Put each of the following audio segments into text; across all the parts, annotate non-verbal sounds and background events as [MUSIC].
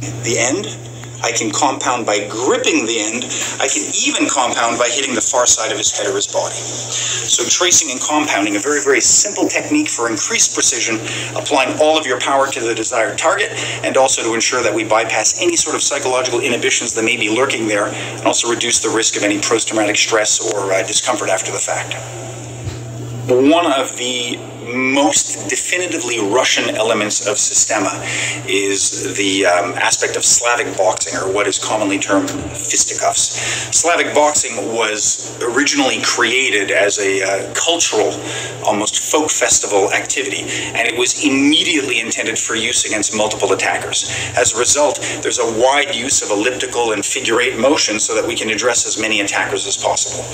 the end. I can compound by gripping the end. I can even compound by hitting the far side of his head or his body. So tracing and compounding, a very, very simple technique for increased precision, applying all of your power to the desired target, and also to ensure that we bypass any sort of psychological inhibitions that may be lurking there, and also reduce the risk of any post-traumatic stress or uh, discomfort after the fact. One of the most definitively Russian elements of Systema is the um, aspect of Slavic boxing, or what is commonly termed fisticuffs. Slavic boxing was originally created as a uh, cultural, almost folk festival activity, and it was immediately intended for use against multiple attackers. As a result, there's a wide use of elliptical and figure eight motion so that we can address as many attackers as possible.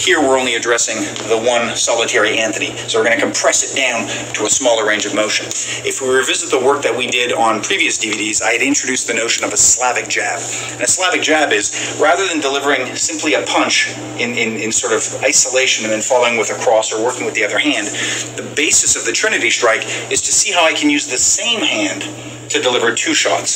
Here we're only addressing the one solitary Anthony, so we're going to compress it down to a smaller range of motion. If we revisit the work that we did on previous DVDs, I had introduced the notion of a Slavic jab. And a Slavic jab is rather than delivering simply a punch in, in, in sort of isolation and then following with a cross or working with the other hand, the basis of the Trinity strike is to see how I can use the same hand to deliver two shots.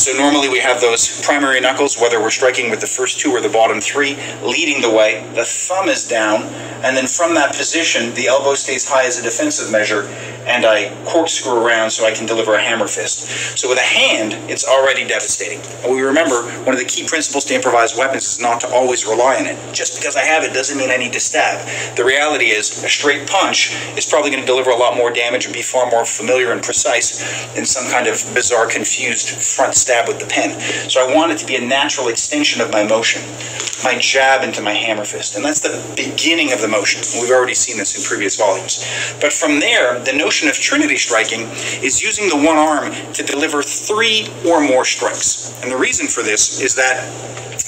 So normally we have those primary knuckles, whether we're striking with the first two or the bottom three, leading the way. The thumb is down, and then from that position, the elbow stays high as a defensive measure, and I corkscrew around so I can deliver a hammer fist. So with a hand, it's already devastating. And we remember one of the key principles to improvised weapons is not to always rely on it. Just because I have it doesn't mean I need to stab. The reality is a straight punch is probably going to deliver a lot more damage and be far more familiar and precise than some kind of bizarre, confused front stab with the pen. So I want it to be a natural extension of my motion, my jab into my hammer fist. And that's the beginning of the motion. We've already seen this in previous volumes. But from there, the notion of trinity striking is using the one arm to deliver three or more strikes. And the reason for this is that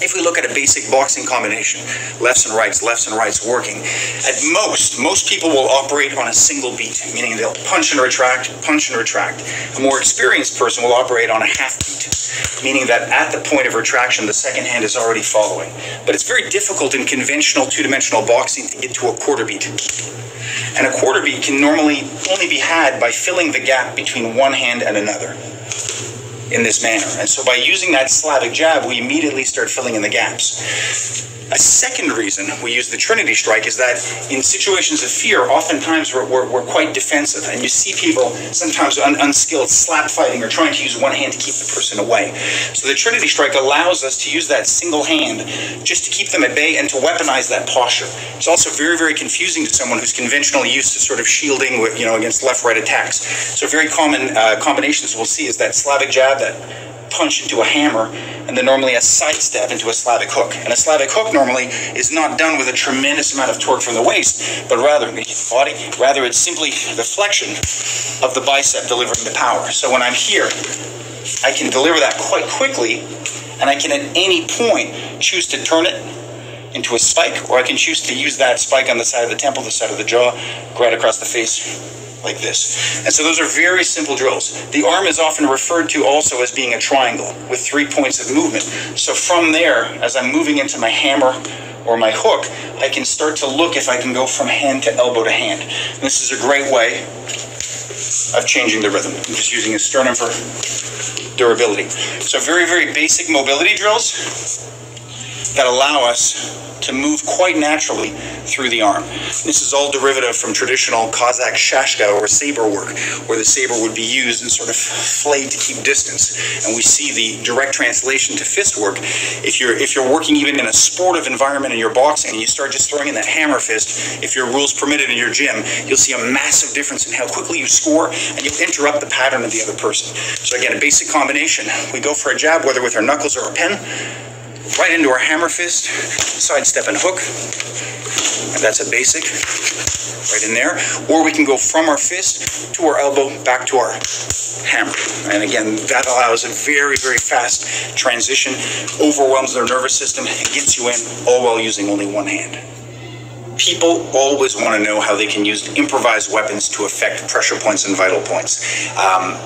if we look at a basic boxing combination, lefts and rights, lefts and rights working, at most, most people will operate on a single beat, meaning they'll punch and retract, punch and retract. A more experienced person will operate on a half beat, meaning that at the point of retraction, the second hand is already following. But it's very difficult in conventional two-dimensional boxing to get to a quarter beat. And a quarter beat can normally only be had by filling the gap between one hand and another in this manner. And so by using that Slavic jab, we immediately start filling in the gaps. A second reason we use the Trinity strike is that in situations of fear, oftentimes we're, we're, we're quite defensive, and you see people sometimes un, unskilled slap fighting or trying to use one hand to keep the person away. So the Trinity strike allows us to use that single hand just to keep them at bay and to weaponize that posture. It's also very, very confusing to someone who's conventionally used to sort of shielding, with, you know, against left-right attacks. So very common uh, combinations we'll see is that Slavic jab, that punch into a hammer, and then normally a side sidestep into a Slavic hook. And a Slavic hook normally is not done with a tremendous amount of torque from the waist, but rather the body, rather it's simply the flexion of the bicep delivering the power. So when I'm here, I can deliver that quite quickly, and I can at any point choose to turn it into a spike, or I can choose to use that spike on the side of the temple, the side of the jaw, right across the face, like this. And so those are very simple drills. The arm is often referred to also as being a triangle with three points of movement. So from there, as I'm moving into my hammer or my hook, I can start to look if I can go from hand to elbow to hand. And this is a great way of changing the rhythm. I'm just using a sternum for durability. So very, very basic mobility drills that allow us to move quite naturally through the arm. This is all derivative from traditional Cossack shashka or saber work, where the saber would be used and sort of flayed to keep distance. And we see the direct translation to fist work. If you're if you're working even in a sportive environment in your boxing and you start just throwing in that hammer fist, if your rules permit it in your gym, you'll see a massive difference in how quickly you score and you'll interrupt the pattern of the other person. So again, a basic combination. We go for a jab, whether with our knuckles or a pen, right into our hammer fist, sidestep and hook. And that's a basic right in there. Or we can go from our fist to our elbow back to our hammer. And again, that allows a very, very fast transition, overwhelms their nervous system, and gets you in all while using only one hand. People always want to know how they can use improvised weapons to affect pressure points and vital points. Um,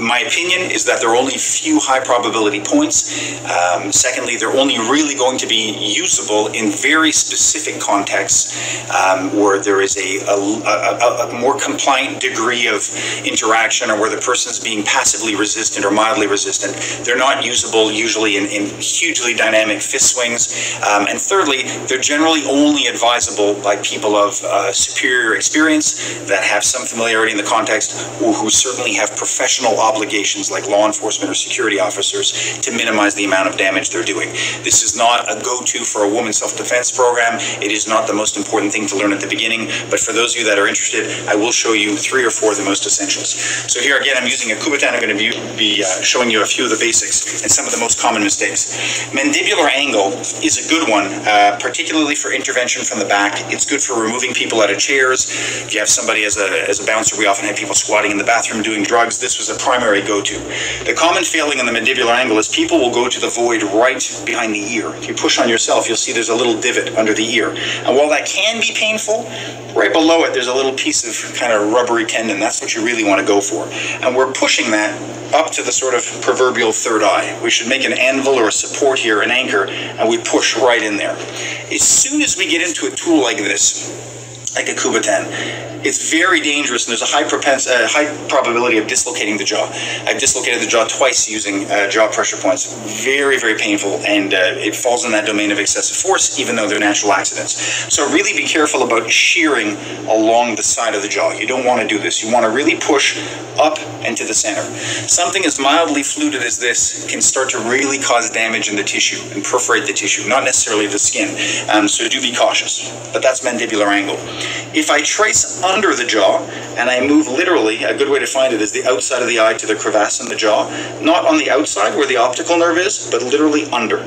my opinion is that there are only few high probability points. Um, secondly, they're only really going to be usable in very specific contexts um, where there is a, a, a, a, more compliant degree of interaction or where the person is being passively resistant or mildly resistant. They're not usable usually in, in hugely dynamic fist swings. Um, and thirdly, they're generally only advisable by people of uh, superior experience that have some familiarity in the context or who certainly have professional obligations like law enforcement or security officers to minimize the amount of damage they're doing. This is not a go-to for a woman self-defense program. It is not the most important thing to learn at the beginning, but for those of you that are interested, I will show you three or four of the most essentials. So here again, I'm using a Kubotan. I'm going to be, be uh, showing you a few of the basics and some of the most common mistakes. Mandibular angle is a good one, uh, particularly for intervention from the back. It's good for removing people out of chairs. If you have somebody as a, as a bouncer, we often have people squatting in the bathroom doing drugs. This was a primary go-to. The common failing in the mandibular angle is people will go to the void right behind the ear. If you push on yourself, you'll see there's a little divot under the ear. And while that can be painful, right below it, there's a little piece of kind of rubbery tendon. That's what you really want to go for. And we're pushing that up to the sort of proverbial third eye. We should make an anvil or a support here, an anchor, and we push right in there. As soon as we get into a tool like this, like a Kubotan, it's very dangerous and there's a high propens- uh, high probability of dislocating the jaw. I've dislocated the jaw twice using uh, jaw pressure points. Very, very painful, and uh, it falls in that domain of excessive force, even though they're natural accidents. So really be careful about shearing along the side of the jaw. You don't want to do this. You want to really push up and to the center. Something as mildly fluted as this can start to really cause damage in the tissue and perforate the tissue, not necessarily the skin. Um, so do be cautious. But that's mandibular angle. If I trace under the jaw, and I move literally, a good way to find it is the outside of the eye to the crevasse in the jaw, not on the outside where the optical nerve is, but literally under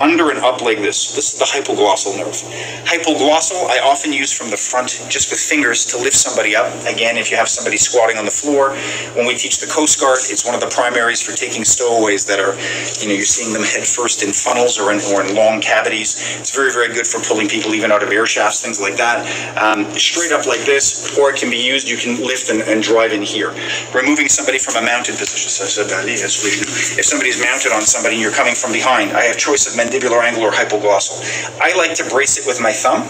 under and up like this. This is the hypoglossal nerve. Hypoglossal, I often use from the front just with fingers to lift somebody up. Again, if you have somebody squatting on the floor, when we teach the Coast Guard, it's one of the primaries for taking stowaways that are, you know, you're seeing them head first in funnels or in, or in long cavities. It's very, very good for pulling people even out of air shafts, things like that. Um, straight up like this, or it can be used, you can lift and, and drive in here. Removing somebody from a mounted position. If somebody's mounted on somebody and you're coming from behind, I have choice of men mandibular angle or hypoglossal. I like to brace it with my thumb,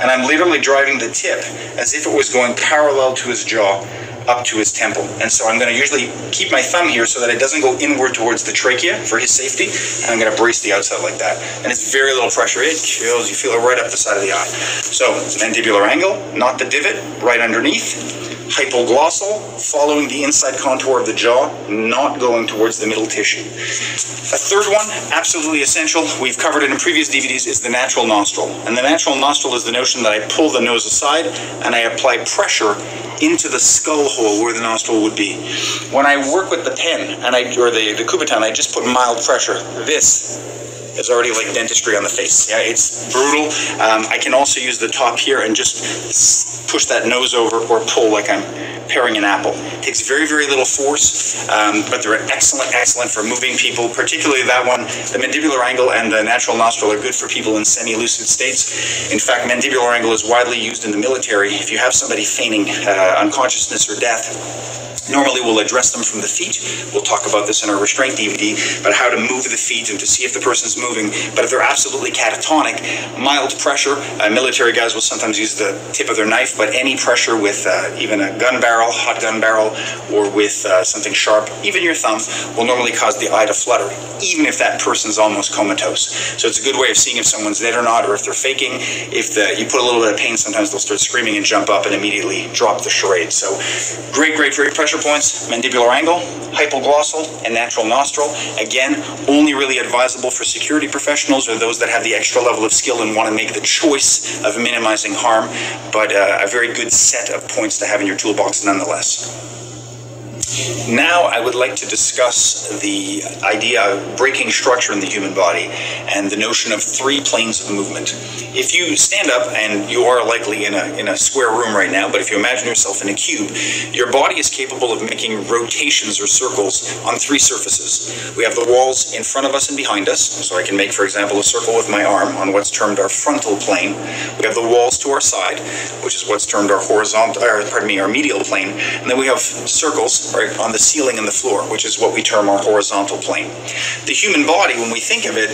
and I'm literally driving the tip as if it was going parallel to his jaw up to his temple. And so I'm going to usually keep my thumb here so that it doesn't go inward towards the trachea for his safety. And I'm going to brace the outside like that. And it's very little pressure. It kills. You feel it right up the side of the eye. So mandibular angle, not the divot, right underneath hypoglossal, following the inside contour of the jaw, not going towards the middle tissue. A third one, absolutely essential, we've covered it in previous DVDs, is the natural nostril. And the natural nostril is the notion that I pull the nose aside and I apply pressure into the skull hole where the nostril would be. When I work with the pen and I or the, the Kubotan, I just put mild pressure. This is already like dentistry on the face. Yeah, it's brutal. Um, I can also use the top here and just push that nose over or pull like I'm paring an apple. It takes very, very little force, um, but they're excellent, excellent for moving people, particularly that one. The mandibular angle and the natural nostril are good for people in semi-lucid states. In fact, mandibular angle is widely used in the military. If you have somebody feigning uh, unconsciousness or death, Normally, we'll address them from the feet. We'll talk about this in our restraint DVD, but how to move the feet and to see if the person's moving. But if they're absolutely catatonic, mild pressure, uh, military guys will sometimes use the tip of their knife, but any pressure with uh, even a gun barrel, hot gun barrel, or with uh, something sharp, even your thumb, will normally cause the eye to flutter, even if that person's almost comatose. So it's a good way of seeing if someone's dead or not, or if they're faking. If the, you put a little bit of pain, sometimes they'll start screaming and jump up and immediately drop the charade. So great, great, great pressure points, mandibular angle, hypoglossal, and natural nostril. Again, only really advisable for security professionals or those that have the extra level of skill and want to make the choice of minimizing harm, but uh, a very good set of points to have in your toolbox nonetheless. Now, I would like to discuss the idea of breaking structure in the human body and the notion of three planes of movement. If you stand up, and you are likely in a, in a square room right now, but if you imagine yourself in a cube, your body is capable of making rotations or circles on three surfaces. We have the walls in front of us and behind us, so I can make, for example, a circle with my arm on what's termed our frontal plane. We have the walls to our side, which is what's termed our horizontal, or pardon me, our medial plane, and then we have circles right on the ceiling and the floor, which is what we term our horizontal plane. The human body, when we think of it,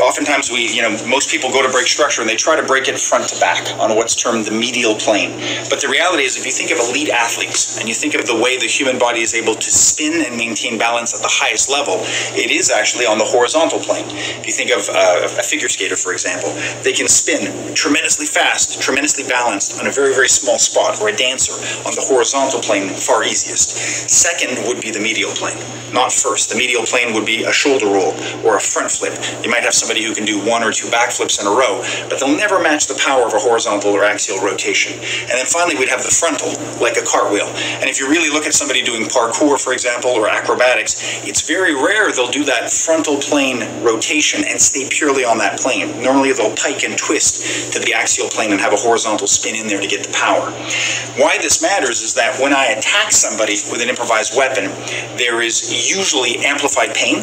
oftentimes we, you know, most people go to break structure and they try to break it front to back on what's termed the medial plane. But the reality is, if you think of elite athletes and you think of the way the human body is able to spin and maintain balance at the highest level, it is actually on the horizontal plane. If you think of uh, a figure skater, for example, they can spin tremendously fast, tremendously balanced on a very, very small spot, or a dancer on the horizontal plane far easiest. Second would be the medial plane, not first. The medial plane would be a shoulder roll or a front flip. You might have somebody who can do one or two back flips in a row, but they'll never match the power of a horizontal or axial rotation. And then finally, we'd have the frontal, like a cartwheel. And if you really look at somebody doing parkour, for example, or acrobatics, it's very rare they'll do that frontal plane rotation and stay purely on that plane. Normally, they'll pike and twist to the axial plane and have a horizontal spin in there to get the power. Why this matters is that when I attack somebody with an improvised weapon, there is usually amplified pain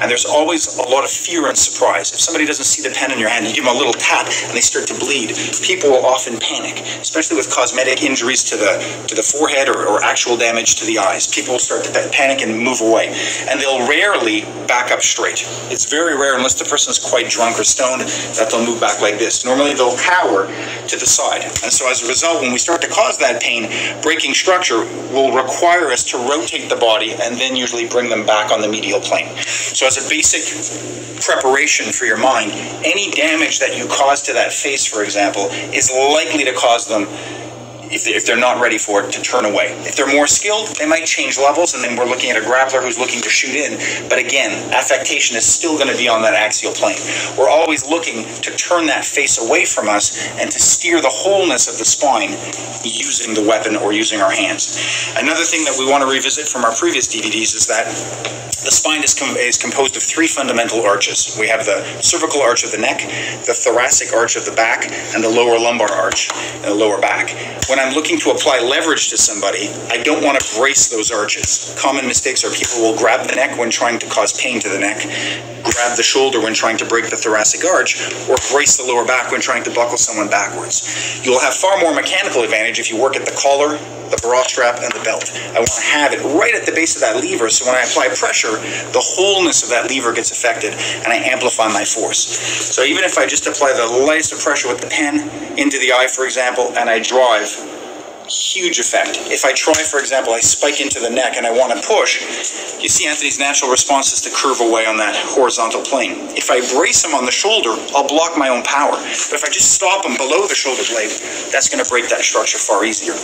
and there's always a lot of fear and surprise. If somebody doesn't see the pen in your hand, you give them a little tap and they start to bleed, people will often panic, especially with cosmetic injuries to the to the forehead or, or actual damage to the eyes. People will start to panic and move away, and they'll rarely back up straight. It's very rare, unless the person is quite drunk or stoned, that they'll move back like this. Normally, they'll cower to the side, and so as a result, when we start to cause that pain, breaking structure will require to rotate the body and then usually bring them back on the medial plane. So as a basic preparation for your mind, any damage that you cause to that face, for example, is likely to cause them if, they, if they're not ready for it, to turn away. If they're more skilled, they might change levels, and then we're looking at a grappler who's looking to shoot in. But again, affectation is still going to be on that axial plane. We're always looking to turn that face away from us and to steer the wholeness of the spine using the weapon or using our hands. Another thing that we want to revisit from our previous DVDs is that the spine is, com- is composed of three fundamental arches. We have the cervical arch of the neck, the thoracic arch of the back, and the lower lumbar arch the lower back. When when I'm looking to apply leverage to somebody, I don't want to brace those arches. Common mistakes are people will grab the neck when trying to cause pain to the neck, grab the shoulder when trying to break the thoracic arch, or brace the lower back when trying to buckle someone backwards. You will have far more mechanical advantage if you work at the collar, the bra strap, and the belt. I want to have it right at the base of that lever so when I apply pressure, the wholeness of that lever gets affected and I amplify my force. So even if I just apply the lightest of pressure with the pen into the eye, for example, and I drive, huge effect. If I try, for example, I spike into the neck and I want to push, you see Anthony's natural response is to curve away on that horizontal plane. If I brace him on the shoulder, I'll block my own power. But if I just stop him below the shoulder blade, that's going to break that structure far easier.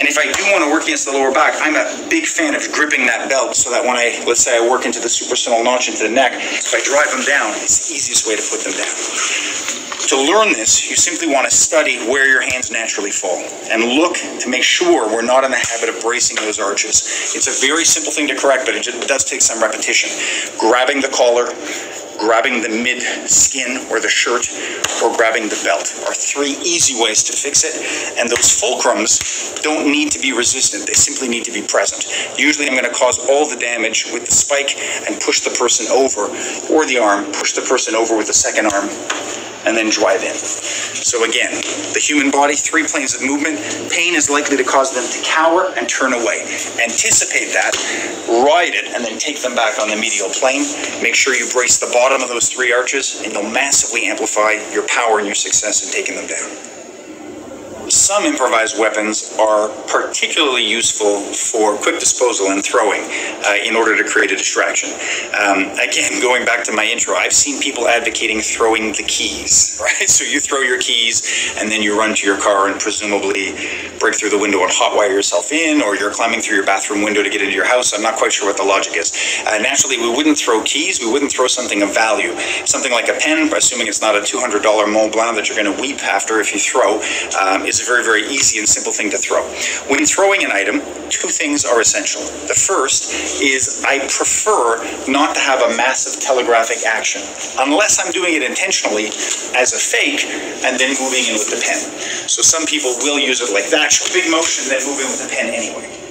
And if I do want to work against the lower back, I'm a big fan of gripping that belt so that when I, let's say I work into the suprasternal notch into the neck, if I drive them down, it's the easiest way to put them down. To learn this, you simply want to study where your hands naturally fall and look to make sure we're not in the habit of bracing those arches. It's a very simple thing to correct, but it does take some repetition. Grabbing the collar, grabbing the mid skin or the shirt, or grabbing the belt are three easy ways to fix it. And those fulcrums don't need to be resistant, they simply need to be present. Usually, I'm going to cause all the damage with the spike and push the person over, or the arm, push the person over with the second arm and then drive in. So again, the human body, three planes of movement. Pain is likely to cause them to cower and turn away. Anticipate that, ride it, and then take them back on the medial plane. Make sure you brace the bottom of those three arches, and you'll massively amplify your power and your success in taking them down some improvised weapons are particularly useful for quick disposal and throwing uh, in order to create a distraction. Um, again, [LAUGHS] going back to my intro, I've seen people advocating throwing the keys, [LAUGHS] right? So you throw your keys and then you run to your car and presumably break through the window and hotwire yourself in, or you're climbing through your bathroom window to get into your house. I'm not quite sure what the logic is. Uh, naturally, we wouldn't throw keys, we wouldn't throw something of value. Something like a pen, assuming it's not a $200 Mont Blanc that you're going to weep after if you throw, um, is a very, very easy and simple thing to throw. When throwing an item, two things are essential. The first is I prefer not to have a massive telegraphic action, unless I'm doing it intentionally as a fake and then moving in with the pen. So some people will use it like that, big motion, then move in with the pen anyway.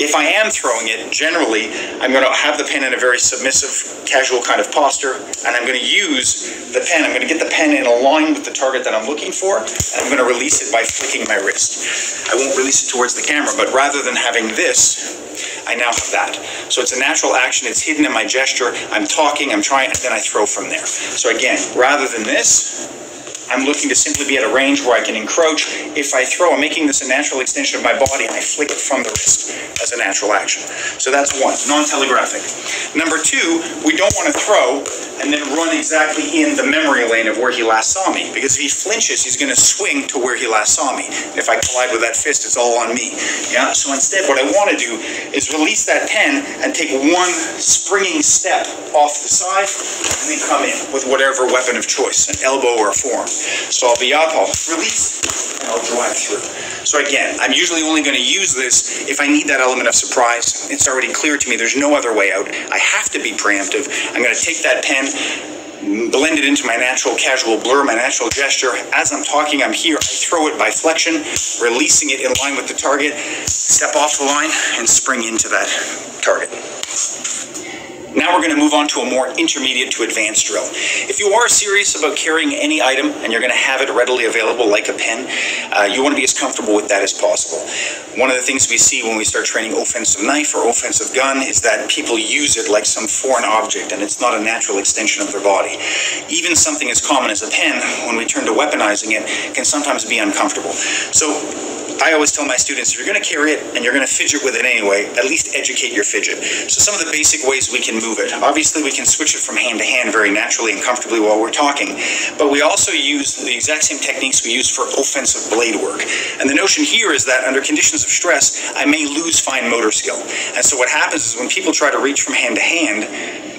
If I am throwing it, generally, I'm going to have the pen in a very submissive, casual kind of posture, and I'm going to use the pen. I'm going to get the pen in a line with the target that I'm looking for, and I'm going to release it by flicking my wrist. I won't release it towards the camera, but rather than having this, I now have that. So it's a natural action. It's hidden in my gesture. I'm talking, I'm trying, and then I throw from there. So again, rather than this, I'm looking to simply be at a range where I can encroach. If I throw, I'm making this a natural extension of my body, and I flick it from the wrist as a natural action. So that's one, non-telegraphic. Number two, we don't want to throw and then run exactly in the memory lane of where he last saw me. Because if he flinches, he's going to swing to where he last saw me. If I collide with that fist, it's all on me. Yeah. So instead, what I want to do is release that pen and take one springing step off the side, and then come in with whatever weapon of choice, an elbow or a forearm. So I'll be up, I'll release, and I'll drive through. So again, I'm usually only going to use this if I need that element of surprise. It's already clear to me there's no other way out. I have to be preemptive. I'm going to take that pen, blend it into my natural casual blur, my natural gesture. As I'm talking, I'm here. I throw it by flexion, releasing it in line with the target, step off the line, and spring into that target. Now we're going to move on to a more intermediate to advanced drill. If you are serious about carrying any item and you're going to have it readily available like a pen, uh, you want to be as comfortable with that as possible. One of the things we see when we start training offensive knife or offensive gun is that people use it like some foreign object and it's not a natural extension of their body. Even something as common as a pen, when we turn to weaponizing it, can sometimes be uncomfortable. So I always tell my students, if you're going to carry it and you're going to fidget with it anyway, at least educate your fidget. So some of the basic ways we can move it. Obviously, we can switch it from hand to hand very naturally and comfortably while we're talking, but we also use the exact same techniques we use for offensive blade work. And the notion here is that under conditions of stress, I may lose fine motor skill. And so what happens is when people try to reach from hand to hand,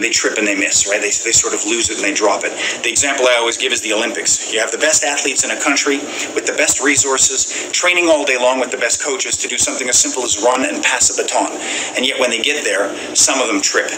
they trip and they miss, right? They, they sort of lose it and they drop it. The example I always give is the Olympics. You have the best athletes in a country with the best resources, training all day long with the best coaches to do something as simple as run and pass a baton. And yet when they get there, some of them trip.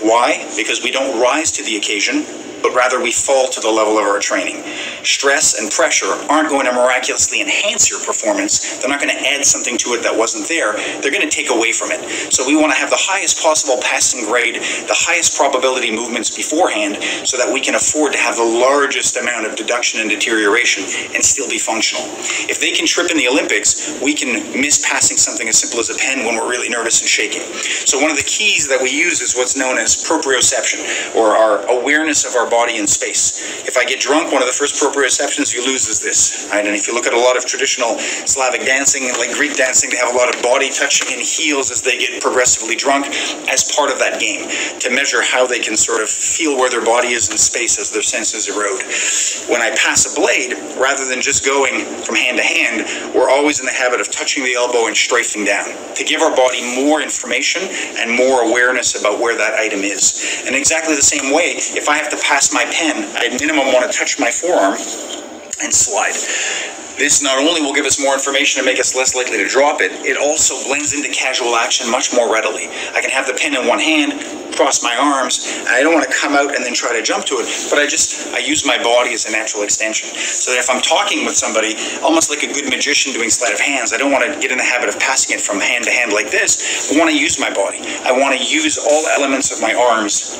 Why? Because we don't rise to the occasion but rather we fall to the level of our training. Stress and pressure aren't going to miraculously enhance your performance. They're not going to add something to it that wasn't there. They're going to take away from it. So we want to have the highest possible passing grade, the highest probability movements beforehand, so that we can afford to have the largest amount of deduction and deterioration and still be functional. If they can trip in the Olympics, we can miss passing something as simple as a pen when we're really nervous and shaking. So one of the keys that we use is what's known as proprioception, or our awareness of our body in space. If I get drunk, one of the first proprioceptions you lose is this. Right? And if you look at a lot of traditional Slavic dancing, like Greek dancing, they have a lot of body touching and heels as they get progressively drunk as part of that game to measure how they can sort of feel where their body is in space as their senses erode. When I pass a blade, rather than just going from hand to hand, we're always in the habit of touching the elbow and strafing down to give our body more information and more awareness about where that item is. And exactly the same way, if I have to pass my pen, I at minimum want to touch my forearm and slide. This not only will give us more information and make us less likely to drop it, it also blends into casual action much more readily. I can have the pen in one hand, cross my arms, and I don't want to come out and then try to jump to it, but I just, I use my body as a natural extension. So that if I'm talking with somebody, almost like a good magician doing sleight of hands, I don't want to get in the habit of passing it from hand to hand like this. I want to use my body. I want to use all elements of my arms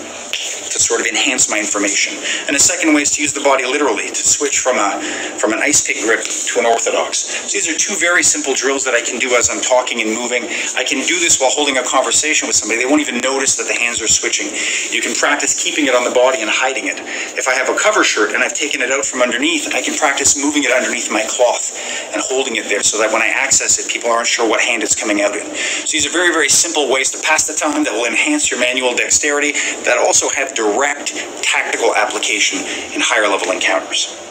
to sort of enhance my information. And the second way is to use the body literally, to switch from a from an ice pick grip to an orthodox. So these are two very simple drills that I can do as I'm talking and moving. I can do this while holding a conversation with somebody. They won't even notice that the hands are switching. You can practice keeping it on the body and hiding it. If I have a cover shirt and I've taken it out from underneath, I can practice moving it underneath my cloth and holding it there so that when I access it, people aren't sure what hand it's coming out in. So these are very, very simple ways to pass the time that will enhance your manual dexterity that also have direct tactical application in higher level encounters.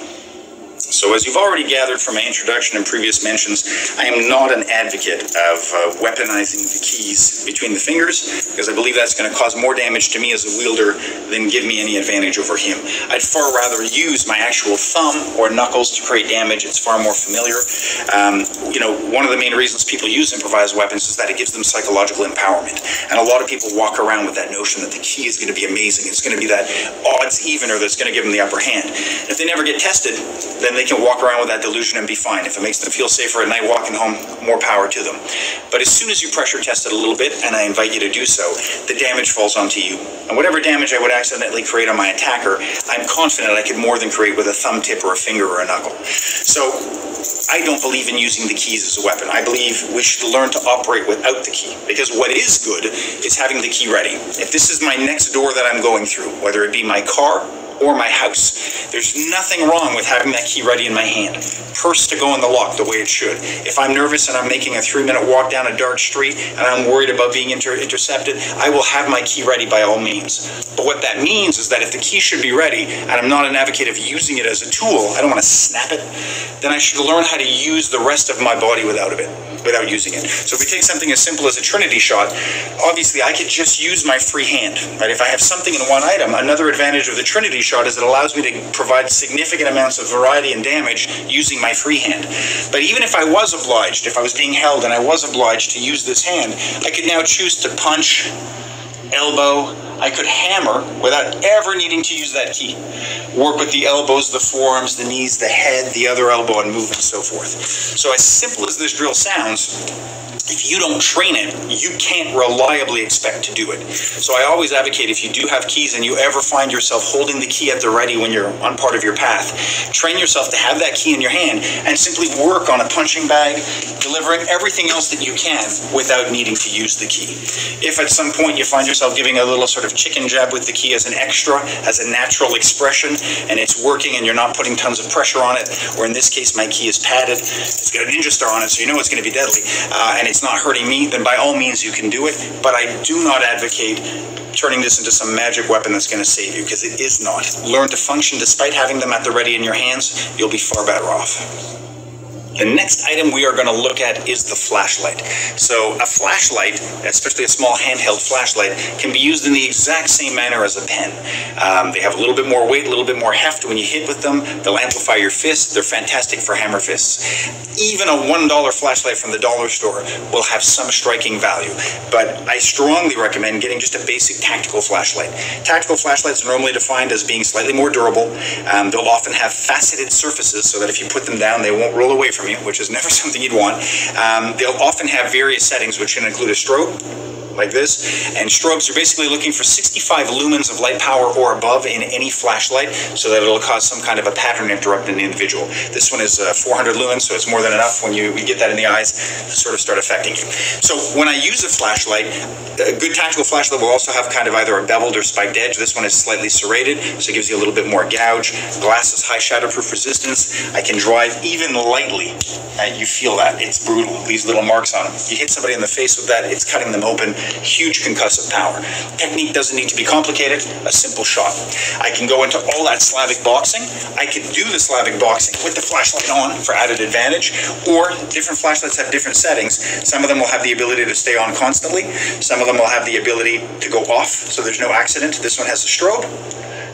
So, as you've already gathered from my introduction and previous mentions, I am not an advocate of uh, weaponizing the keys between the fingers because I believe that's going to cause more damage to me as a wielder than give me any advantage over him. I'd far rather use my actual thumb or knuckles to create damage. It's far more familiar. Um, you know, one of the main reasons people use improvised weapons is that it gives them psychological empowerment. And a lot of people walk around with that notion that the key is going to be amazing. It's going to be that odds evener that's going to give them the upper hand. If they never get tested, then they can walk around with that delusion and be fine. If it makes them feel safer at night walking home, more power to them. But as soon as you pressure test it a little bit, and I invite you to do so, the damage falls onto you. And whatever damage I would accidentally create on my attacker, I'm confident I could more than create with a thumb tip or a finger or a knuckle. So I don't believe in using the keys as a weapon. I believe we should learn to operate without the key. Because what is good is having the key ready. If this is my next door that I'm going through, whether it be my car, or my house. There's nothing wrong with having that key ready in my hand. Purse to go in the lock the way it should. If I'm nervous and I'm making a three minute walk down a dark street and I'm worried about being inter- intercepted, I will have my key ready by all means. But what that means is that if the key should be ready and I'm not an advocate of using it as a tool, I don't want to snap it, then I should learn how to use the rest of my body without it without using it. So if we take something as simple as a Trinity shot, obviously I could just use my free hand. Right? If I have something in one item, another advantage of the Trinity shot is it allows me to provide significant amounts of variety and damage using my free hand. But even if I was obliged, if I was being held and I was obliged to use this hand, I could now choose to punch, elbow, I could hammer without ever needing to use that key. Work with the elbows, the forearms, the knees, the head, the other elbow, and move and so forth. So as simple as this drill sounds, if you don't train it, you can't reliably expect to do it. So I always advocate if you do have keys and you ever find yourself holding the key at the ready when you're on part of your path, train yourself to have that key in your hand and simply work on a punching bag, delivering everything else that you can without needing to use the key. If at some point you find yourself giving a little sort of chicken jab with the key as an extra, as a natural expression, and it's working and you're not putting tons of pressure on it, or in this case, my key is padded, it's got a ninja star on it, so you know it's going to be deadly, uh, and it's not hurting me, then by all means you can do it. But I do not advocate turning this into some magic weapon that's going to save you because it is not. Learn to function despite having them at the ready in your hands, you'll be far better off. The next item we are going to look at is the flashlight. So a flashlight, especially a small handheld flashlight, can be used in the exact same manner as a pen. Um, they have a little bit more weight, a little bit more heft. When you hit with them, they'll amplify your fists. They're fantastic for hammer fists. Even a $1 flashlight from the dollar store will have some striking value, but I strongly recommend getting just a basic tactical flashlight. Tactical flashlights are normally defined as being slightly more durable. Um, they'll often have faceted surfaces so that if you put them down, they won't roll away from you which is never [LAUGHS] something you'd want. Um, they'll often have various settings, which can include a strobe, like this. And strobes are basically looking for 65 lumens of light power or above in any flashlight so that it'll cause some kind of a pattern interrupt in the individual. This one is uh, 400 lumens, so it's more than enough when you, get that in the eyes to sort of start affecting you. So when I use a flashlight, a good tactical flashlight will also have kind of either a beveled or spiked edge. This one is slightly serrated, so it gives you a little bit more gouge. Glass is high shatterproof resistance. I can drive even lightly, and you feel that. It's brutal, these little marks on them. You hit somebody in the face with that, it's cutting them open huge concussive power. Technique doesn't need to be complicated, a simple shot. I can go into all that Slavic boxing. I can do the Slavic boxing with the flashlight on for added advantage, or different flashlights have different settings. Some of them will have the ability to stay on constantly. Some of them will have the ability to go off, so there's no accident. This one has a strobe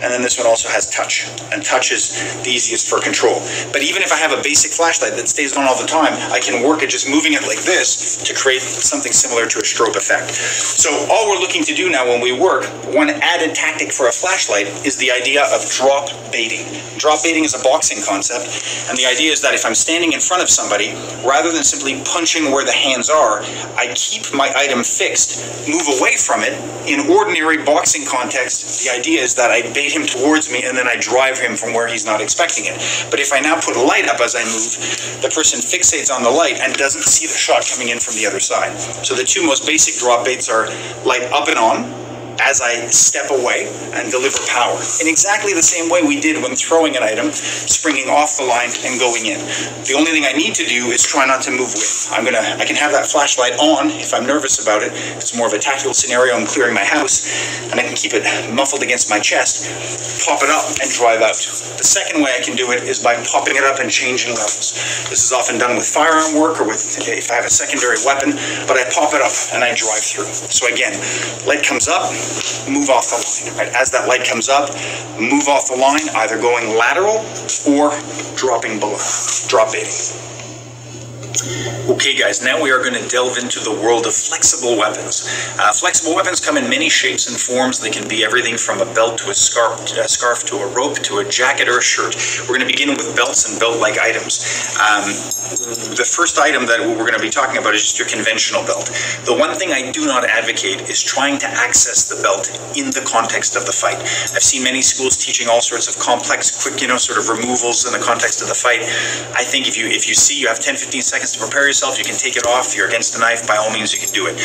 and then this one also has touch, and touch is the easiest for control. But even if I have a basic flashlight that stays on all the time, I can work at just moving it like this to create something similar to a strobe effect. So all we're looking to do now when we work, one added tactic for a flashlight is the idea of drop baiting. Drop baiting is a boxing concept, and the idea is that if I'm standing in front of somebody, rather than simply punching where the hands are, I keep my item fixed, move away from it. In ordinary boxing context, the idea is that I bait him towards me and then I drive him from where he's not expecting it. But if I now put a light up as I move, the person fixates on the light and doesn't see the shot coming in from the other side. So the two most basic drop baits are light up and on, as I step away and deliver power. In exactly the same way we did when throwing an item, springing off the line and going in. The only thing I need to do is try not to move with. I'm gonna, I can have that flashlight on if I'm nervous about it. It's more of a tactical scenario. I'm clearing my house and I can keep it muffled against my chest, pop it up and drive out. The second way I can do it is by popping it up and changing levels. This is often done with firearm work or with if I have a secondary weapon, but I pop it up and I drive through. So again, light comes up, move off the line. Right? As that light comes up, move off the line, either going lateral or dropping below, drop baiting. Okay guys, now we are going to delve into the world of flexible weapons. Uh, flexible weapons come in many shapes and forms. They can be everything from a belt to a scarf, a scarf to a rope to a jacket or a shirt. We're going to begin with belts and belt-like items. Um, the first item that we're going to be talking about is just your conventional belt. The one thing I do not advocate is trying to access the belt in the context of the fight. I've seen many schools teaching all sorts of complex, quick, you know, sort of removals in the context of the fight. I think if you if you see you have 10, 15 seconds to prepare yourself, you can take it off. You're against the knife, by all means, you can do it.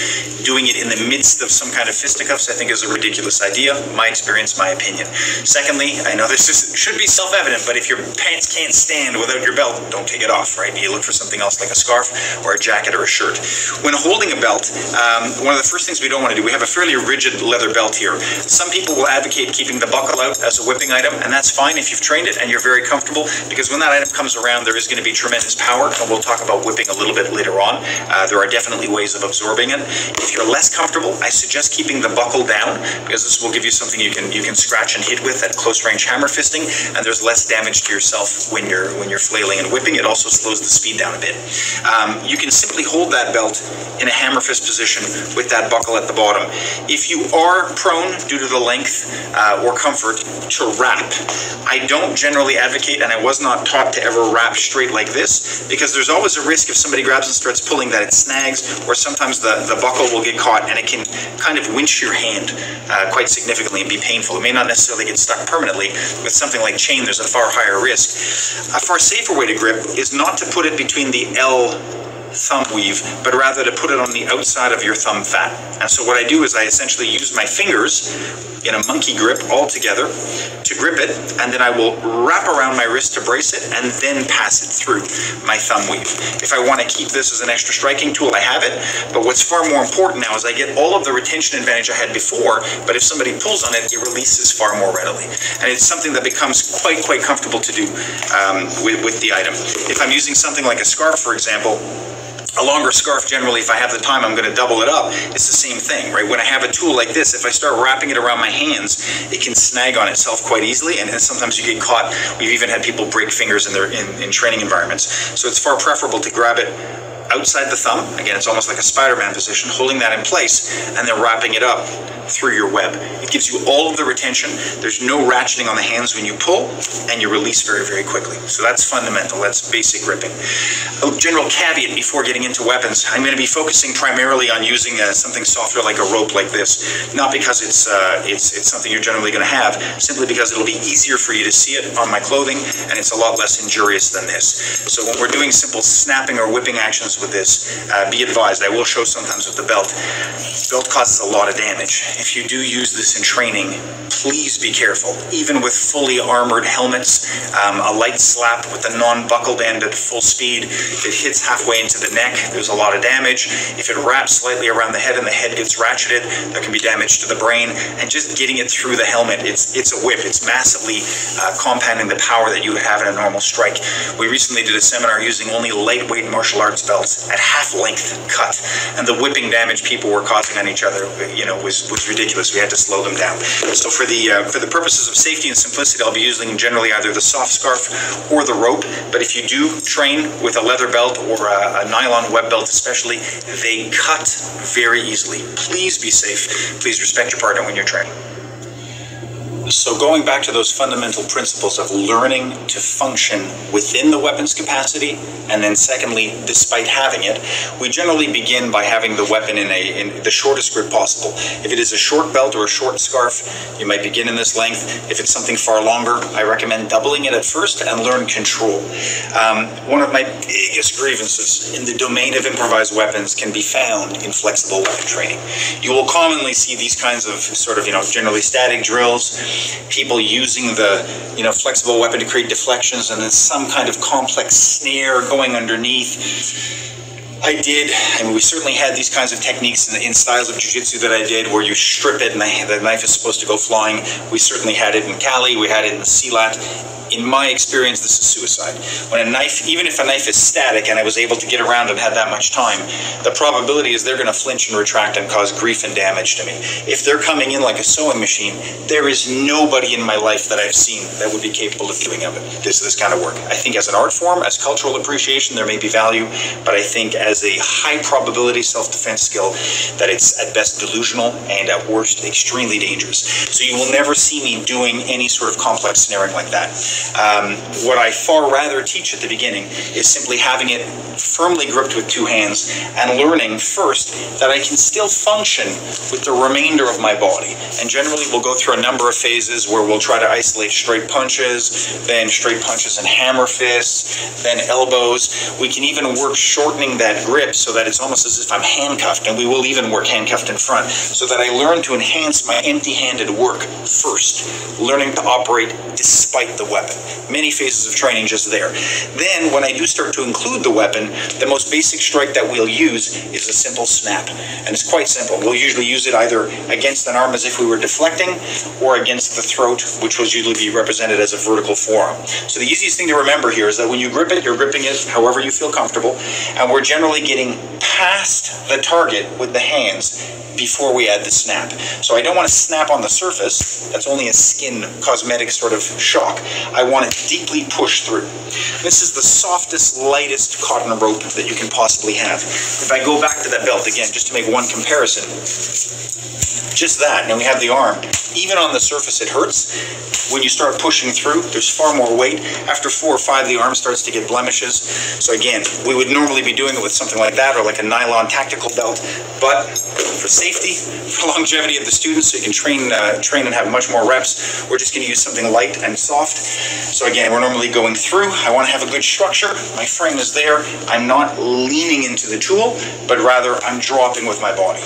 Doing it in the midst of some kind of fisticuffs, I think, is a ridiculous idea. My experience, my opinion. Secondly, I know this is, should be self-evident, but if your pants can't stand without your belt, don't take it off, right? You look for something else like a scarf or a jacket or a shirt. When holding a belt, um, one of the first things we don't want to do, we have a fairly rigid leather belt here. Some people will advocate keeping the buckle out as a whipping item, and that's fine if you've trained it and you're very comfortable, because when that item comes around, there is going to be tremendous power, and we'll talk about whipping a little bit later on. Uh, there are definitely ways of absorbing it. If you're less comfortable, I suggest keeping the buckle down because this will give you something you can you can scratch and hit with at close range hammer fisting, and there's less damage to yourself when you're when you're flailing and whipping. It also slows the speed down a bit. Um, you can simply hold that belt in a hammer fist position with that buckle at the bottom. If you are prone due to the length uh, or comfort to wrap, I don't generally advocate, and I was not taught to ever wrap straight like this because there's always a risk if somebody grabs and starts pulling that it snags, or sometimes the, the buckle will get caught and it can kind of winch your hand uh, quite significantly and be painful. It may not necessarily get stuck permanently. With something like chain, there's a far higher risk. A far safer way to grip is not to put it between the L thumb weave, but rather to put it on the outside of your thumb fat. And so what I do is I essentially use my fingers in a monkey grip all together to grip it, and then I will wrap around my wrist to brace it, and then pass it through my thumb weave. If I want to keep this as an extra striking tool, I have it, but what's far more important now is I get all of the retention advantage I had before, but if somebody pulls on it, it releases far more readily. And it's something that becomes quite, quite comfortable to do um, with, with the item. If I'm using something like a scarf, for example, a longer scarf generally if I have the time I'm going to double it up it's the same thing right when I have a tool like this if I start wrapping it around my hands it can snag on itself quite easily and, and sometimes you get caught we've even had people break fingers in their in, in training environments so it's far preferable to grab it outside the thumb. Again, it's almost like a Spider-Man position, holding that in place and then wrapping it up through your web. It gives you all of the retention. There's no ratcheting on the hands when you pull, and you release very, very quickly. So that's fundamental. That's basic gripping. A general caveat before getting into weapons, I'm going to be focusing primarily on using uh, something softer like a rope like this, not because it's, uh, it's, it's something you're generally going to have, simply because it'll be easier for you to see it on my clothing, and it's a lot less injurious than this. So when we're doing simple snapping or whipping actions with this, uh, be advised, I will show sometimes with the belt. Belt causes a lot of damage. If you do use this in training, please be careful. Even with fully armored helmets, um, a light slap with a non-buckled end at full speed, if it hits halfway into the neck, there's a lot of damage. If it wraps slightly around the head and the head gets ratcheted, there can be damage to the brain. And just getting it through the helmet, it's it's a whip. It's massively uh, compounding the power that you would have in a normal strike. We recently did a seminar using only lightweight martial arts belts at half length cut, and the whipping damage people were causing on each other, you know, was, was ridiculous. We had to slow them down. So for the uh, for the purposes of safety and simplicity, I'll be using generally either the soft scarf or the rope. But if you do train with a leather belt or a, a nylon web belt, especially, they cut very easily. Please be safe. Please respect your partner when you're training. So, going back to those fundamental principles of learning to function within the weapon's capacity, and then secondly, despite having it, we generally begin by having the weapon in a in the shortest grip possible. If it is a short belt or a short scarf, you might begin in this length. If it's something far longer, I recommend doubling it at first and learn control. Um, one of my biggest grievances in the domain of improvised weapons can be found in flexible weapon training. You will commonly see these kinds of sort of you know generally static drills people using the you know flexible weapon to create deflections and then some kind of complex snare going underneath. I did, I mean, we certainly had these kinds of techniques in, in styles of jiu-jitsu that I did where you strip it and the, the, knife is supposed to go flying. We certainly had it in Kali, we had it in the Silat in my experience, this is suicide. When a knife, even if a knife is static and I was able to get around and had that much time, the probability is they're going to flinch and retract and cause grief and damage to me. If they're coming in like a sewing machine, there is nobody in my life that I've seen that would be capable of doing of it. This this kind of work. I think as an art form, as cultural appreciation, there may be value, but I think as a high probability self-defense skill, that it's at best delusional and at worst extremely dangerous. So you will never see me doing any sort of complex snaring like that. Um, what I far rather teach at the beginning is simply having it firmly gripped with two hands and learning first that I can still function with the remainder of my body. And generally, we'll go through a number of phases where we'll try to isolate straight punches, then straight punches and hammer fists, then elbows. We can even work shortening that grip so that it's almost as if I'm handcuffed, and we will even work handcuffed in front, so that I learn to enhance my empty handed work first, learning to operate despite the weapon. Many phases of training just there. Then, when I do start to include the weapon, the most basic strike that we'll use is a simple snap. And it's quite simple. We'll usually use it either against an arm as if we were deflecting, or against the throat, which will usually be represented as a vertical forearm. So the easiest thing to remember here is that when you grip it, you're gripping it however you feel comfortable, and we're generally getting past the target with the hands before we add the snap. So I don't want to snap on the surface. That's only a skin cosmetic sort of shock. I want to deeply push through. This is the softest, lightest cotton rope that you can possibly have. If I go back to that belt again, just to make one comparison, just that. Now we have the arm. Even on the surface, it hurts. When you start pushing through, there's far more weight. After four or five, the arm starts to get blemishes. So again, we would normally be doing it with something like that or like a nylon tactical belt. But for safety, [LAUGHS] for longevity of the students, so you can train, uh, train and have much more reps, we're just going to use something light and soft. So again, we're normally going through. I want to have a good structure. My frame is there. I'm not leaning into the tool, but rather I'm dropping with my body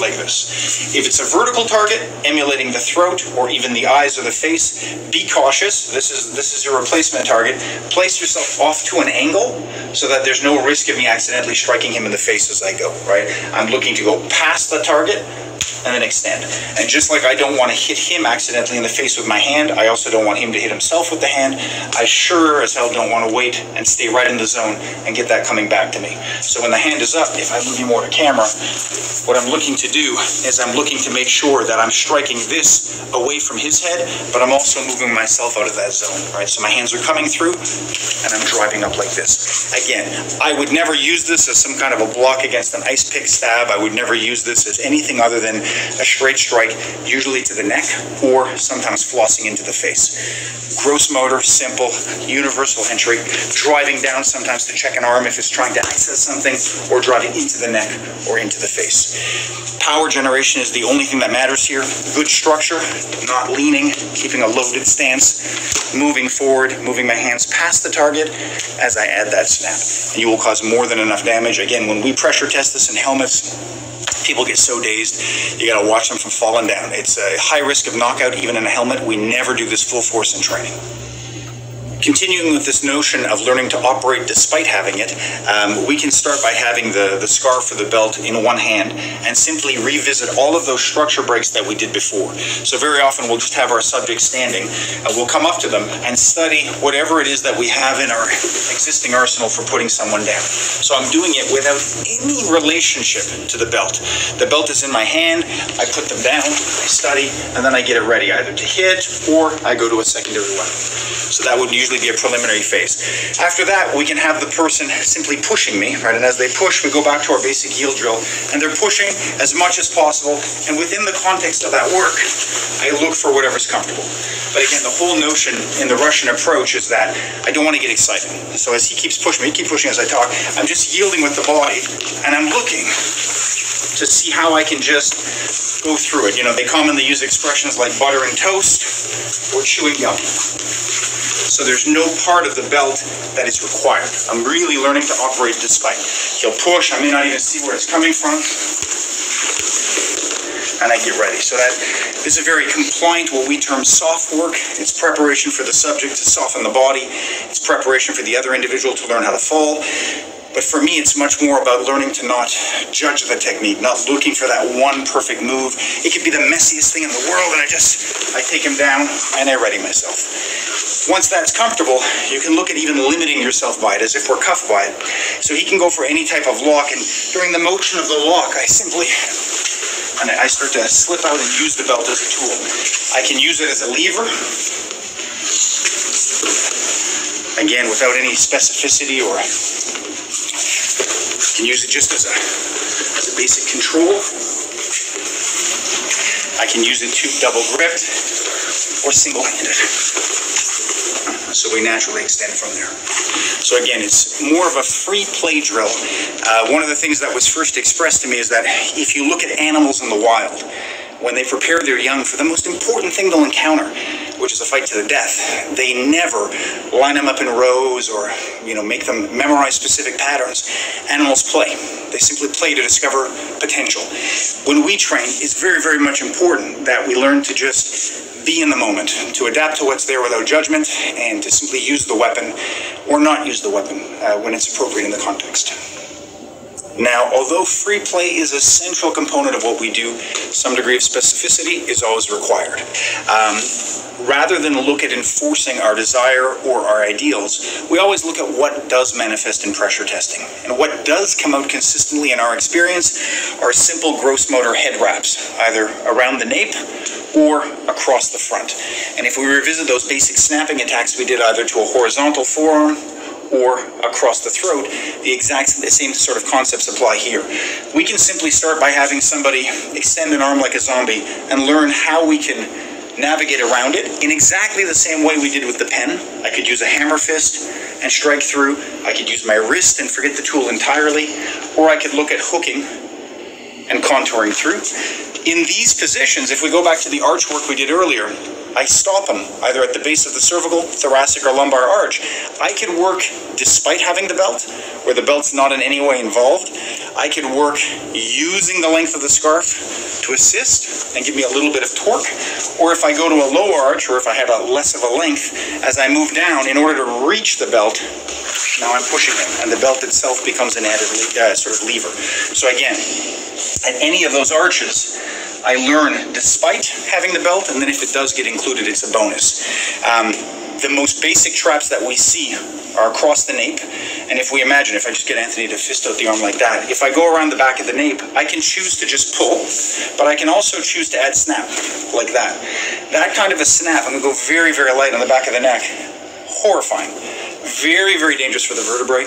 like this. If it's a vertical target, emulating the throat or even the eyes or the face, be cautious. This is this is your replacement target. Place yourself off to an angle so that there's no risk of me accidentally striking him in the face as I go, right? I'm looking to go past the target and then extend. And just like I don't want to hit him accidentally in the face with my hand, I also don't want him to hit himself with the hand. I sure as hell don't want to wait and stay right in the zone and get that coming back to me. So when the hand is up, if I move you more to camera, what I'm looking to do is I'm looking to make sure that I'm striking this away from his head, but I'm also moving myself out of that zone, right? So my hands are coming through and I'm driving up like this. Again, I would never use this as some kind of a block against an ice pick stab. I would never use this as anything other than a straight strike, usually to the neck or sometimes flossing into the face. Gross motor, simple, universal entry, driving down sometimes to check an arm if it's trying to access something, or driving into the neck or into the face. Power generation is the only thing that matters here. Good structure, not leaning, keeping a loaded stance, moving forward, moving my hands past the target as I add that snap. And you will cause more than enough damage. Again, when we pressure test this in helmets, people get so dazed. You got to watch them from falling down. It's a high risk of knockout, even in a helmet. We never do this full force in training continuing with this notion of learning to operate despite having it, um, we can start by having the, the scarf or the belt in one hand and simply revisit all of those structure breaks that we did before. So very often we'll just have our subject standing and we'll come up to them and study whatever it is that we have in our existing arsenal for putting someone down. So I'm doing it without any relationship to the belt. The belt is in my hand, I put them down, I study, and then I get it ready either to hit or I go to a secondary weapon. So that would usually usually be a preliminary phase. After that, we can have the person simply pushing me, right? And as they push, we go back to our basic yield drill, and they're pushing as much as possible. And within the context of that work, I look for whatever's comfortable. But again, the whole notion in the Russian approach is that I don't want to get excited. So as he keeps pushing me, he keeps pushing as I talk, I'm just yielding with the body, and I'm looking to see how I can just go through it. You know, they commonly use expressions like butter and toast or chewing gum. So there's no part of the belt that is required. I'm really learning to operate despite. He'll push, I may not even see where it's coming from. And I get ready. So that is a very compliant, what we term soft work. It's preparation for the subject to soften the body. It's preparation for the other individual to learn how to fall. But for me, it's much more about learning to not judge the technique, not looking for that one perfect move. It could be the messiest thing in the world, and I just, I take him down and I ready myself. Once that's comfortable, you can look at even limiting yourself by it, as if we're cuffed by it. So he can go for any type of lock, and during the motion of the lock, I simply and I start to slip out and use the belt as a tool. I can use it as a lever, again, without any specificity or I can use it just as a, as a basic control. I can use it to double gripped or single-handed. So we naturally extend from there. So again, it's more of a free play drill. Uh, one of the things that was first expressed to me is that if you look at animals in the wild, when they prepare their young for the most important thing they'll encounter, which is a fight to the death, they never line them up in rows or you know make them memorize specific patterns. Animals play. They simply play to discover potential. When we train, it's very, very much important that we learn to just be in the moment, to adapt to what's there without judgment, and to simply use the weapon or not use the weapon uh, when it's appropriate in the context. Now, although free play is a central component of what we do, some degree of specificity is always required. Um, rather than look at enforcing our desire or our ideals, we always look at what does manifest in pressure testing. And what does come out consistently in our experience are simple gross motor head wraps, either around the nape or across the front. And if we revisit those basic snapping attacks we did either to a horizontal forearm or across the throat, the exact same sort of concepts apply here. We can simply start by having somebody extend an arm like a zombie and learn how we can navigate around it in exactly the same way we did with the pen. I could use a hammer fist and strike through. I could use my wrist and forget the tool entirely, or I could look at hooking and contouring through. In these positions, if we go back to the arch work we did earlier, I stop them either at the base of the cervical, thoracic, or lumbar arch. I can work despite having the belt, where the belt's not in any way involved. I can work using the length of the scarf to assist and give me a little bit of torque. Or if I go to a low arch, or if I have a less of a length, as I move down, in order to reach the belt, now I'm pushing it, and the belt itself becomes an added uh, sort of lever. So again, at any of those arches, I learn despite having the belt, and then if it does get included, it's a bonus. Um, the most basic traps that we see are across the nape. And if we imagine, if I just get Anthony to fist out the arm like that, if I go around the back of the nape, I can choose to just pull, but I can also choose to add snap, like that. That kind of a snap, I'm gonna go very, very light on the back of the neck. Horrifying. Very, very dangerous for the vertebrae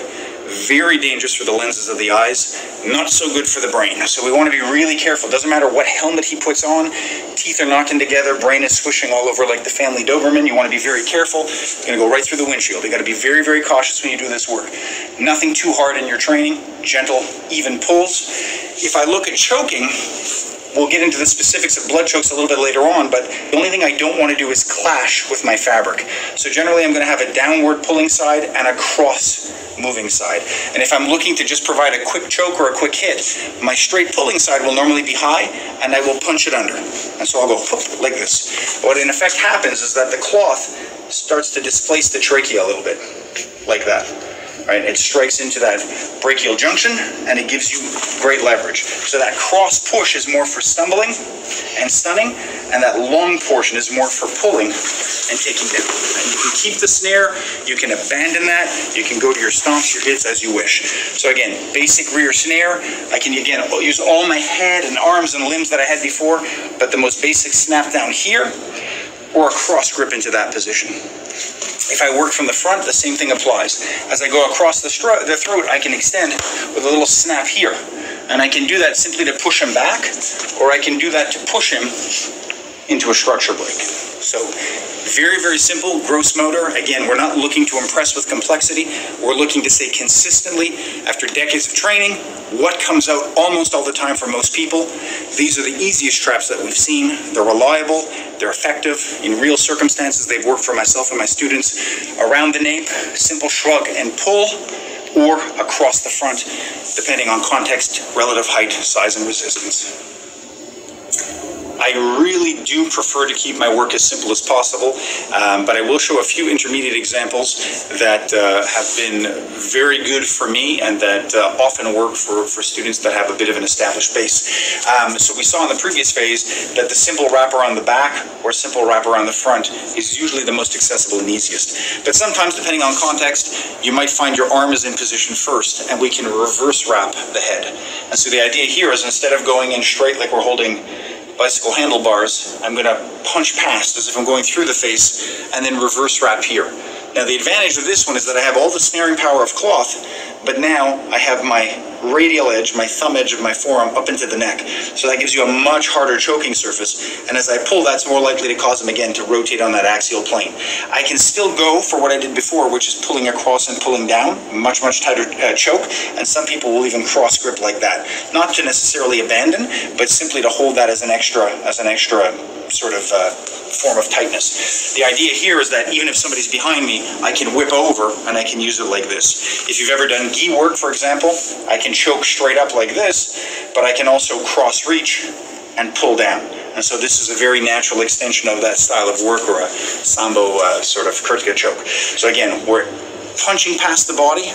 very dangerous for the lenses of the eyes, not so good for the brain. So we want to be really careful. Doesn't matter what helmet he puts on, teeth are knocking together, brain is swishing all over like the family Doberman. You want to be very careful. It's going to go right through the windshield. You got to be very, very cautious when you do this work. Nothing too hard in your training, gentle, even pulls. If I look at choking, we'll get into the specifics of blood chokes a little bit later on, but the only thing I don't want to do is clash with my fabric. So generally I'm going to have a downward pulling side and a cross moving side. And if I'm looking to just provide a quick choke or a quick hit, my straight pulling side will normally be high and I will punch it under. And so I'll go like this. What in effect happens is that the cloth starts to displace the trachea a little bit, like that right? It strikes into that brachial junction and it gives you great leverage. So that cross push is more for stumbling and stunning, and that long portion is more for pulling and taking down. And you can keep the snare, you can abandon that, you can go to your stomps, your hits as you wish. So again, basic rear snare. I can again use all my head and arms and limbs that I had before, but the most basic snap down here or a cross grip into that position. If I work from the front, the same thing applies. As I go across the, the throat, I can extend with a little snap here. And I can do that simply to push him back, or I can do that to push him into a structure break. So very, very simple, gross motor. Again, we're not looking to impress with complexity. We're looking to say consistently, after decades of training, what comes out almost all the time for most people. These are the easiest traps that we've seen. They're reliable, they're effective. In real circumstances, they've worked for myself and my students. Around the nape, simple shrug and pull, or across the front, depending on context, relative height, size, and resistance. I really do prefer to keep my work as simple as possible, um, but I will show a few intermediate examples that uh, have been very good for me and that uh, often work for, for students that have a bit of an established base. Um, so we saw in the previous phase that the simple wrapper on the back or simple wrapper on the front is usually the most accessible and easiest. But sometimes, depending on context, you might find your arm is in position first and we can reverse wrap the head. And so the idea here is instead of going in straight like we're holding bicycle handlebars, I'm going to punch past as if I'm going through the face and then reverse wrap here. Now the advantage of this one is that I have all the snaring power of cloth, but now I have my radial edge, my thumb edge of my forearm up into the neck. So that gives you a much harder choking surface. And as I pull, that's more likely to cause them again to rotate on that axial plane. I can still go for what I did before, which is pulling across and pulling down, much, much tighter uh, choke. And some people will even cross grip like that. Not to necessarily abandon, but simply to hold that as an extra, as an extra sort of uh, form of tightness. The idea here is that even if somebody's behind me, I can whip over and I can use it like this. If you've ever done gi work, for example, I can choke straight up like this, but I can also cross reach and pull down. And so this is a very natural extension of that style of work or a sambo uh, sort of kurtka choke. So again, we're punching past the body,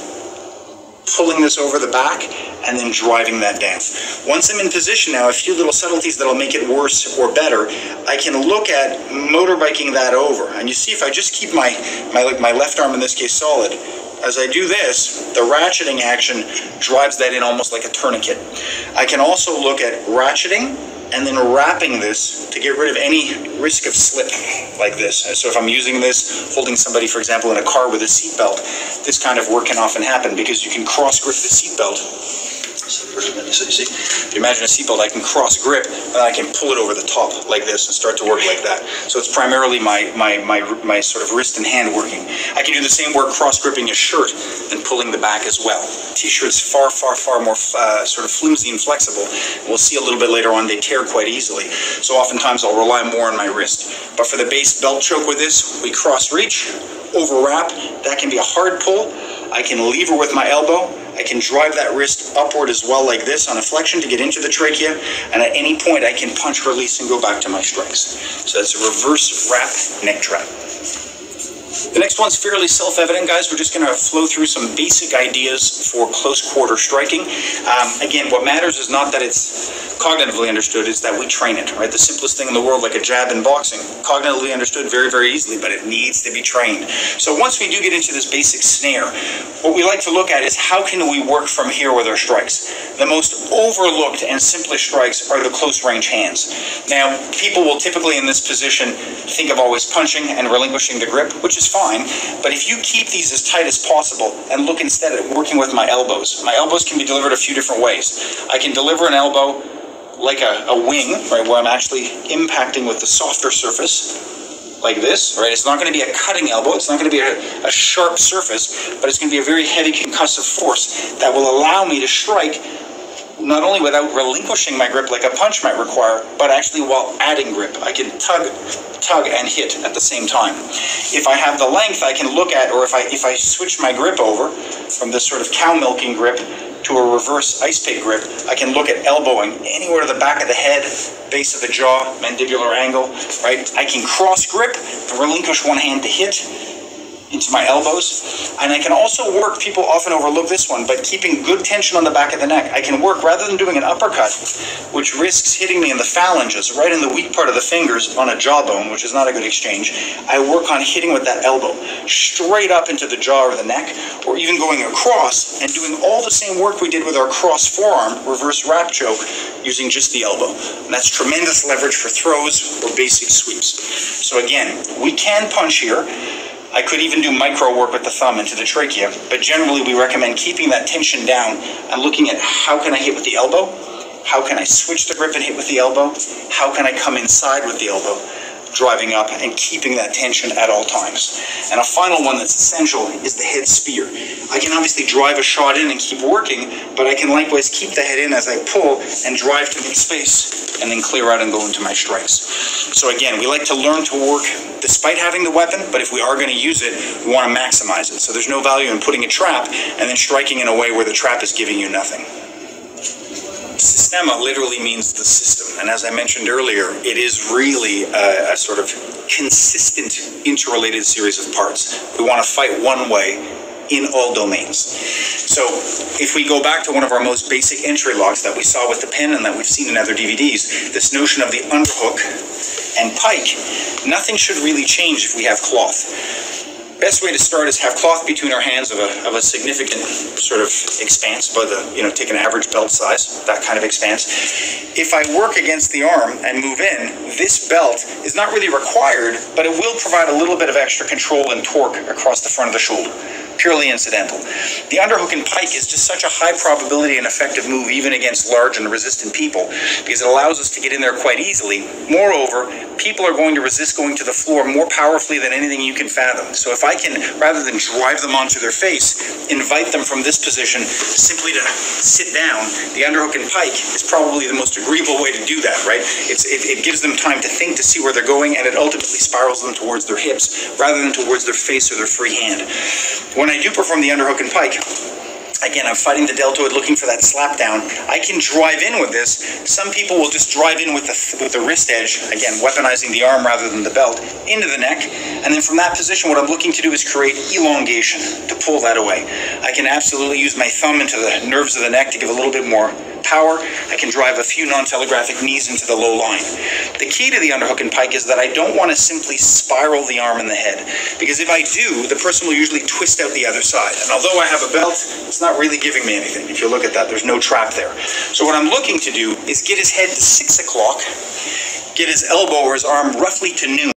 pulling this over the back, and then driving that down. Once I'm in position now, a few little subtleties that'll make it worse or better, I can look at motorbiking that over. And you see if I just keep my, my, my left arm in this case solid, as I do this, the ratcheting action drives that in almost like a tourniquet. I can also look at ratcheting and then wrapping this to get rid of any risk of slip like this. So if I'm using this, holding somebody, for example, in a car with a seatbelt, this kind of work can often happen because you can cross grip the seatbelt you see, if you imagine a seatbelt, I can cross grip and I can pull it over the top like this and start to work like that. So it's primarily my, my, my, my sort of wrist and hand working. I can do the same work cross gripping a shirt and pulling the back as well. T-shirts far, far, far more uh, sort of flimsy and flexible. We'll see a little bit later on, they tear quite easily. So oftentimes I'll rely more on my wrist. But for the base belt choke with this, we cross reach, over wrap. That can be a hard pull. I can lever with my elbow I can drive that wrist upward as well like this on a flexion to get into the trachea, and at any point I can punch, release, and go back to my strikes. So that's a reverse wrap neck trap. The next one's fairly self-evident, guys. We're just going to flow through some basic ideas for close quarter striking. Um, again, what matters is not that it's cognitively understood, it's that we train it, right? The simplest thing in the world, like a jab in boxing, cognitively understood very, very easily, but it needs to be trained. So once we do get into this basic snare, what we like to look at is how can we work from here with our strikes? The most overlooked and simplest strikes are the close range hands. Now, people will typically in this position think of always punching and relinquishing the grip, which is fine. But if you keep these as tight as possible and look instead at working with my elbows, my elbows can be delivered a few different ways. I can deliver an elbow like a, a wing, right, where I'm actually impacting with the softer surface, like this, right? It's not going to be a cutting elbow. It's not going to be a, a sharp surface, but it's going to be a very heavy concussive force that will allow me to strike not only without relinquishing my grip like a punch might require, but actually while adding grip. I can tug, tug and hit at the same time. If I have the length, I can look at, or if I if I switch my grip over from this sort of cow milking grip to a reverse ice pick grip, I can look at elbowing anywhere to the back of the head, base of the jaw, mandibular angle, right? I can cross grip relinquish one hand to hit into my elbows. And I can also work, people often overlook this one, but keeping good tension on the back of the neck. I can work, rather than doing an uppercut, which risks hitting me in the phalanges, right in the weak part of the fingers on a jawbone, which is not a good exchange, I work on hitting with that elbow straight up into the jaw or the neck, or even going across and doing all the same work we did with our cross forearm, reverse wrap choke, using just the elbow. And that's tremendous leverage for throws or basic sweeps. So again, we can punch here. I could even do micro work with the thumb into the trachea, but generally we recommend keeping that tension down and looking at how can I hit with the elbow, how can I switch the grip and hit with the elbow, how can I come inside with the elbow, driving up and keeping that tension at all times. And a final one that's essential is the head spear. I can obviously drive a shot in and keep working, but I can likewise keep the head in as I pull and drive to make space and then clear out and go into my strikes. So again, we like to learn to work despite having the weapon, but if we are going to use it, we want to maximize it. So there's no value in putting a trap and then striking in a way where the trap is giving you nothing. Systema literally means the system. And as I mentioned earlier, it is really a, a sort of consistent, interrelated series of parts. We want to fight one way in all domains. So if we go back to one of our most basic entry locks that we saw with the pen and that we've seen in other DVDs, this notion of the underhook and pike, nothing should really change if we have cloth best way to start is have cloth between our hands of a, of a significant sort of expanse, by the, you know, take an average belt size, that kind of expanse. If I work against the arm and move in, this belt is not really required, but it will provide a little bit of extra control and torque across the front of the shoulder purely incidental. The underhook and pike is just such a high probability and effective move even against large and resistant people because it allows us to get in there quite easily. Moreover, people are going to resist going to the floor more powerfully than anything you can fathom. So if I can, rather than drive them onto their face, invite them from this position simply to sit down, the underhook and pike is probably the most agreeable way to do that, right? It's, it, it gives them time to think, to see where they're going, and it ultimately spirals them towards their hips rather than towards their face or their free hand. When I do perform the underhook and pike, again, I'm fighting the deltoid looking for that slap down. I can drive in with this. Some people will just drive in with the, with the wrist edge, again, weaponizing the arm rather than the belt, into the neck. And then from that position, what I'm looking to do is create elongation to pull that away. I can absolutely use my thumb into the nerves of the neck to give a little bit more power. I can drive a few non-telegraphic knees into the low line. The key to the underhook and pike is that I don't want to simply spiral the arm and the head, because if I do, the person will usually twist out the other side. And although I have a belt, it's really giving me anything. If you look at that, there's no trap there. So what I'm looking to do is get his head to six o'clock, get his elbow or his arm roughly to noon.